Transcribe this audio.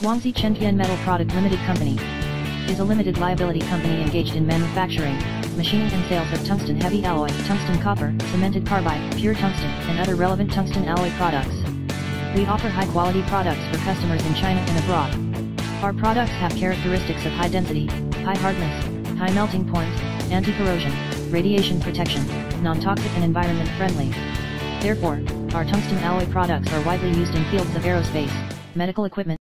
Guangxi Chentian Metal Product Limited Company is a limited liability company engaged in manufacturing, machining and sales of tungsten heavy alloy, tungsten copper, cemented carbide, pure tungsten, and other relevant tungsten alloy products. We offer high-quality products for customers in China and abroad. Our products have characteristics of high density, high hardness, high melting point, anti-corrosion, radiation protection, non-toxic and environment friendly. Therefore, our tungsten alloy products are widely used in fields of aerospace, medical equipment,